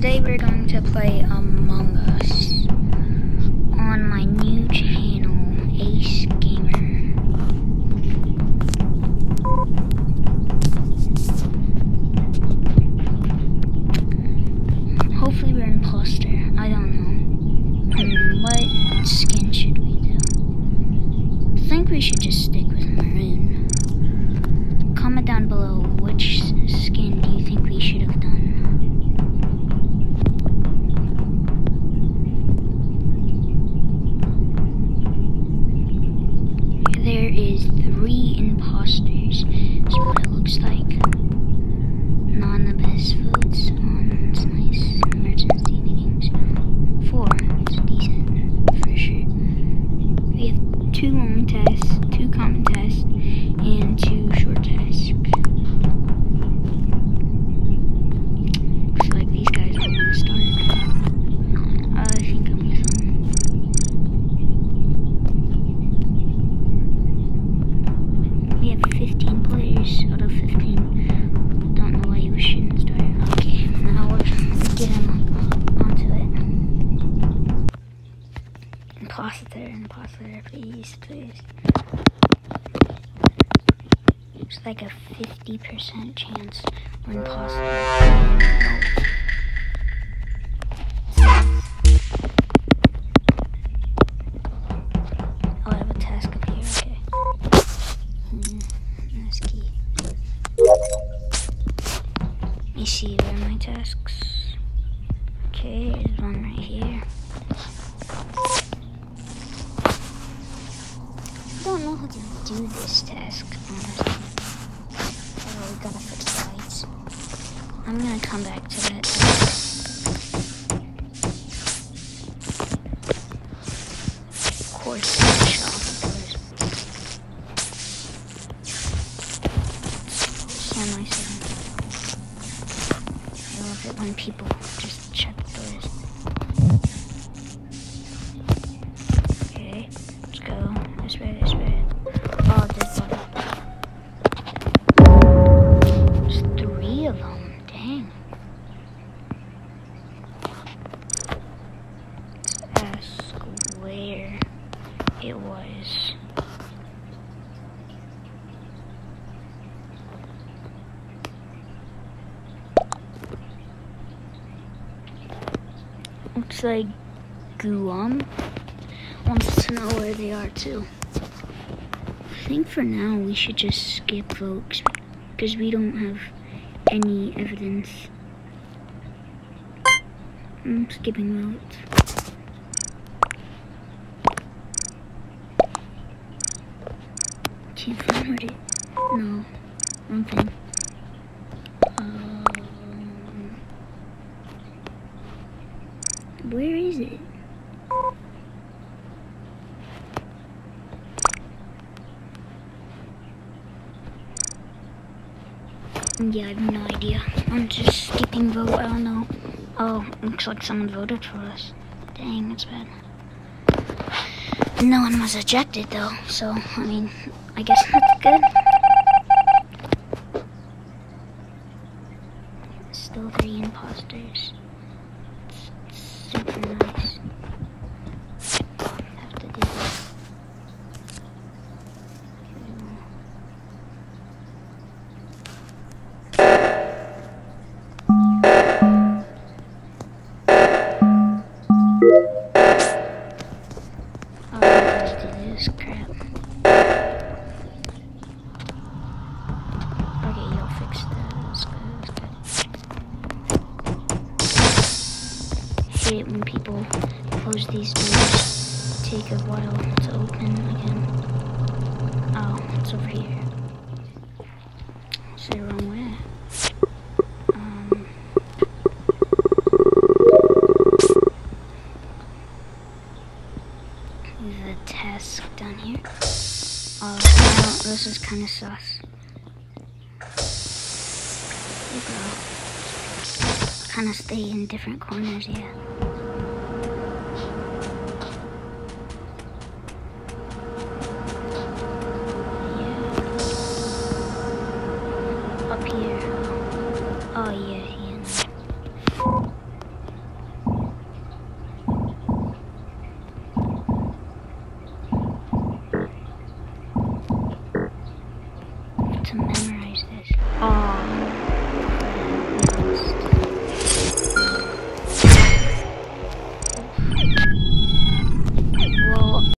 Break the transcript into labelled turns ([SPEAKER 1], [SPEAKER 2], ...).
[SPEAKER 1] today we're going to play Among Us on my new channel, Ace Gamer. Hopefully we're imposter. I don't know. Hmm, what skin should we do? I think we should just stick with maroon. Comment down below is three imposters. That's what it looks like. Best foods on it's nice emergency meetings. Four. It's decent for sure. We have two long tests, two common tests, and two short tasks. Looks like these guys are gonna start. I think I'm with them. We have 15 players out of 15. Don't know why you shouldn't start. Okay, now we're get him onto it. Imposter, imposter, please, please. It's like a 50% chance we're imposter. Oh, I have a task up here, okay. Hmm, that's key. Let me see where are my tasks. Okay, there's one right here. I don't know how to do this task. Oh, we gotta fix the lights. I'm gonna come back to that. Of course. I love it when people Looks like Guam wants to know where they are too. I think for now we should just skip votes because we don't have any evidence. I'm skipping votes. Can't find where. No, wrong thing. Um, where is it? Yeah, I have no idea. I'm just skipping vote. I don't know. Oh, looks like someone voted for us. Dang, that's bad. No one was ejected though, so I mean, I guess that's good. Hate when people close these doors. Take a while to open again. Oh, it's over here. It's the wrong way. Um, the task down here. Oh, this is kind of sus. You go. Kind of stay in different corners, yeah.